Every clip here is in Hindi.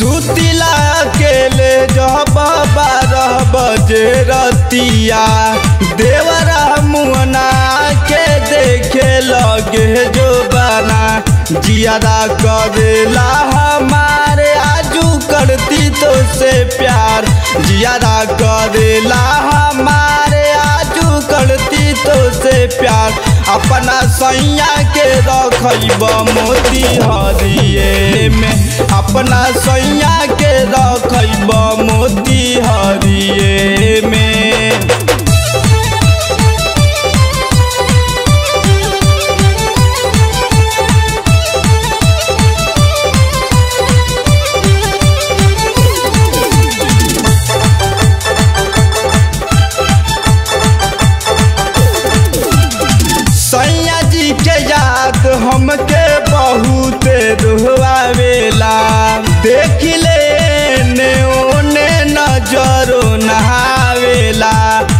सुतिला अकेले जब रह बजे रतिया। देवरा मुना के देखे लगे जो बना। जियादा करेला हमारे आजू करती तो से प्यार। जियादा करेला हमारे आजू करती तो से प्यार। अपना सैया के रखब मोती हरिए में अपना सैया के रखब मोती हरिए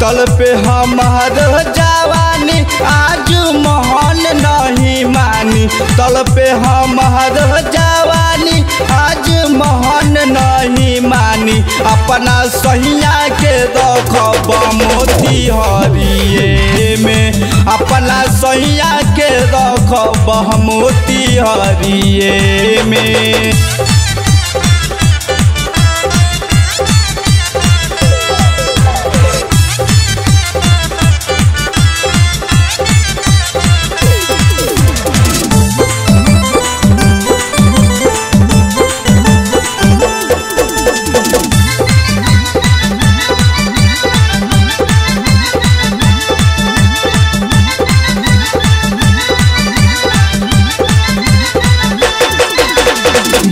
तल पे हमार जवानी, आज मोहन नहीं मानी। तल पे हमार जवानी, आज मोहन नहीं मानी। अपना सैया के रखब मोती हरिए में। अपना सैया के रखब मोती हरिए में।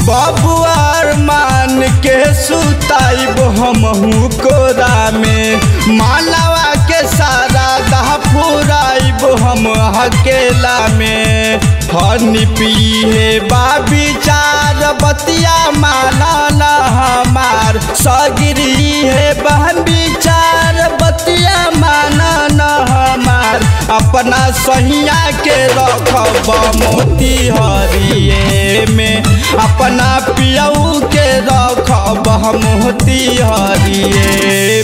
बबुआर मान के सुताइब हमहू कोरा में। मालावा के सारा दह फुराइब हम अकेला में। हनी पीहे बाबी बा बतिया अपना सहिया के रख मोती हरिए में। अपना पियाऊ के रख मोती हरिए